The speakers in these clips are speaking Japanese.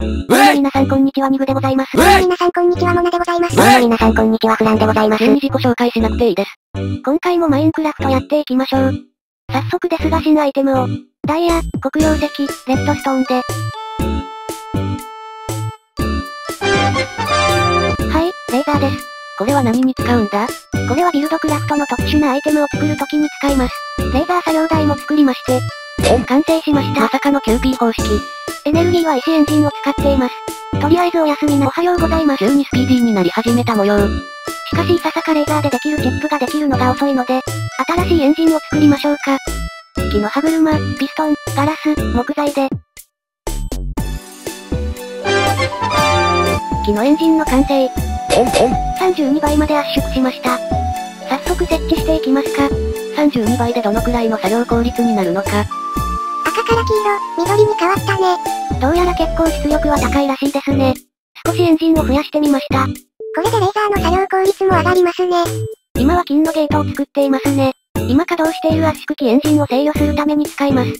皆さんこんにちはニグでございます。どうも皆さんこんにちはモナでございます。どうも皆さんこんにちはフランでございます。自己紹介しなくていいです。今回もマインクラフトやっていきましょう。早速ですが新アイテムを、ダイヤ、黒曜石、レッドストーンで。はい、レーザーです。これは何に使うんだ？これはビルドクラフトの特殊なアイテムを作るときに使います。レーザー作業台も作りまして、完成しました。まさかの QP 方式。エネルギーは石エンジンを使っています。とりあえずお休みなおはようございます。急にスピーディーになり始めた模様。しかしいささかレーザーでできるチップができるのが遅いので、新しいエンジンを作りましょうか。木の歯車、ピストン、ガラス、木材で。木のエンジンの完成。32倍まで圧縮しました。早速設置していきますか。32倍でどのくらいの作業効率になるのか。赤から黄色、緑に変わったね。どうやら結構出力は高いらしいですね。少しエンジンを増やしてみました。これでレーザーの作業効率も上がりますね。今は金のゲートを作っていますね。今稼働している圧縮機エンジンを制御するために使います。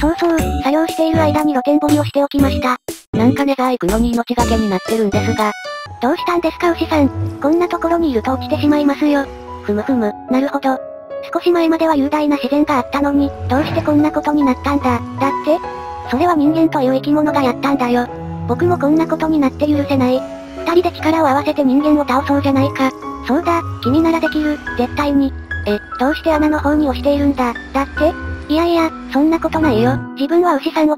そうそう、作業している間に露天掘りをしておきました。なんかネザー行くのに命がけになってるんですが。どうしたんですか牛さん。こんなところにいると落ちてしまいますよ。ふむふむ、なるほど。少し前までは雄大な自然があったのに、どうしてこんなことになったんだ。だってそれは人間という生き物がやったんだよ。僕もこんなことになって許せない。二人で力を合わせて人間を倒そうじゃないか。そうだ、君ならできる、絶対に。え、どうして穴の方に押しているんだ。だっていやいや、そんなことないよ。自分は牛さんを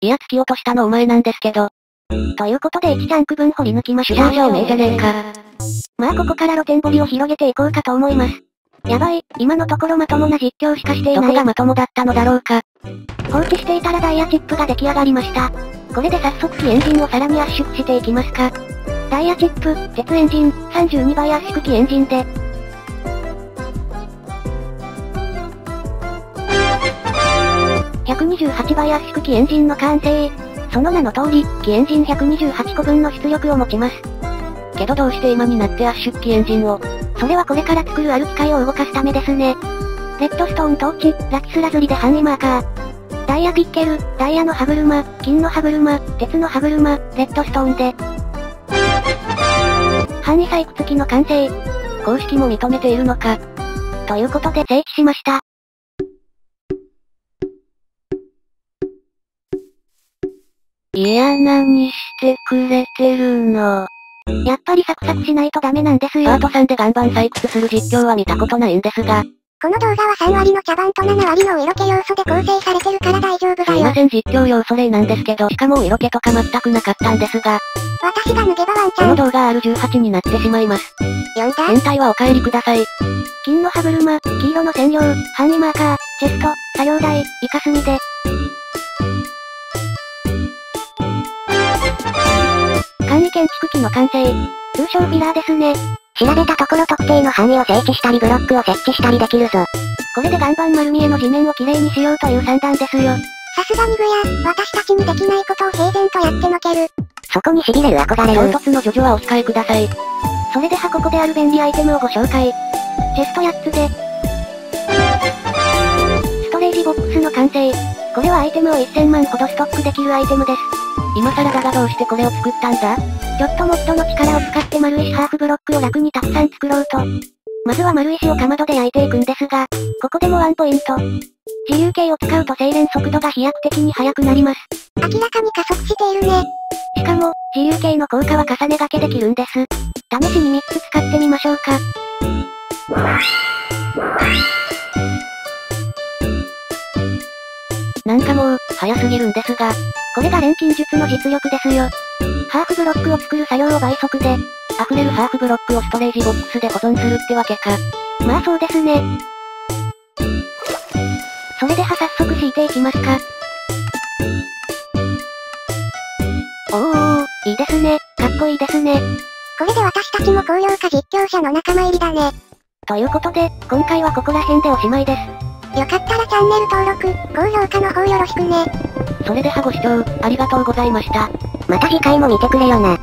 いや突き落としたのお前なんですけど。ということで1タンク分掘り抜きましょう。じゃあ証明じゃねえか。まあここから露天掘りを広げていこうかと思います。やばい、今のところまともな実況しかしていない。どこがまともだったのだろうか。放置していたらダイヤチップが出来上がりました。これで早速機エンジンをさらに圧縮していきますか。ダイヤチップ、鉄エンジン、32倍圧縮機エンジンで、128倍圧縮機エンジンの完成。その名の通り、機エンジン128個分の出力を持ちます。けどどうして今になって圧縮機エンジンを？それはこれから作るある機械を動かすためですね。レッドストーントーチ、ラキスラズリで範囲マーカー。ダイヤピッケル、ダイヤの歯車、金の歯車、鉄の歯車、レッドストーンで。範囲採掘機の完成。公式も認めているのか。ということで整地しました。いや何してくれてるの。やっぱりサクサクしないとダメなんですよ。アートさんで岩盤採掘する実況は見たことないんですが。この動画は3割の茶番と7割のお色気要素で構成されてるから大丈夫だよ。すいません実況要素例なんですけど、しかもお色気とか全くなかったんですが。私が脱げばワンちゃん。この動画 R18 になってしまいます。読んだ？変態はお帰りください。金の歯車、黄色の染料、範囲マーカー、チェスト、作業台、イカスミで。簡易建築機の完成。通称フィラーですね。調べたところ特定の範囲を整地したりブロックを設置したりできるぞ。これで岩盤丸見えの地面をきれいにしようという算段ですよ。さすがにぐや、私たちにできないことを平然とやってのける。そこに痺れる憧れる。唐突のジョジョはお控えください。それではここである便利アイテムをご紹介。チェスト8つで。ストレージボックスの完成。これはアイテムを1000万ほどストックできるアイテムです。今更だがどうしてこれを作ったんだ？ちょっとモッドの力を使って丸石ハーフブロックを楽にたくさん作ろうと。まずは丸石をかまどで焼いていくんですが、ここでもワンポイント。自由形を使うと精錬速度が飛躍的に速くなります。明らかに加速しているね。しかも、自由形の効果は重ね掛けできるんです。試しに3つ使ってみましょうか。かもう、早すぎるんですが、これが錬金術の実力ですよ。ハーフブロックを作る作業を倍速で、溢れるハーフブロックをストレージボックスで保存するってわけか。まあそうですね。それでは早速敷いていきますか。おーおー、いいですね。かっこいいですね。これで私たちも高評価実況者の仲間入りだね。ということで、今回はここら辺でおしまいです。よかったらチャンネル登録、高評価の方よろしくね。それではご視聴、ありがとうございました。また次回も見てくれよな。